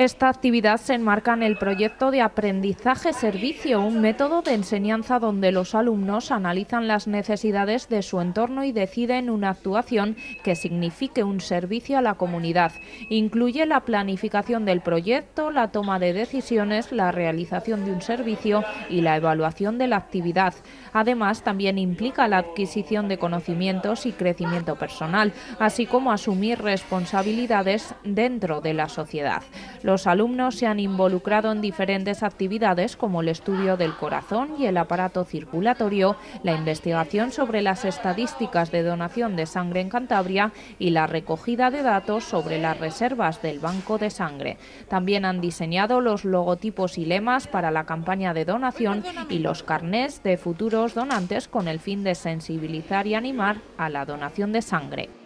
Esta actividad se enmarca en el proyecto de aprendizaje servicio, un método de enseñanza donde los alumnos analizan las necesidades de su entorno y deciden una actuación que signifique un servicio a la comunidad. Incluye la planificación del proyecto, la toma de decisiones, la realización de un servicio y la evaluación de la actividad. Además, también implica la adquisición de conocimientos y crecimiento personal, así como asumir responsabilidades dentro de la sociedad. Los alumnos se han involucrado en diferentes actividades como el estudio del corazón y el aparato circulatorio, la investigación sobre las estadísticas de donación de sangre en Cantabria y la recogida de datos sobre las reservas del banco de sangre. También han diseñado los logotipos y lemas para la campaña de donación y los carnés de futuros donantes con el fin de sensibilizar y animar a la donación de sangre.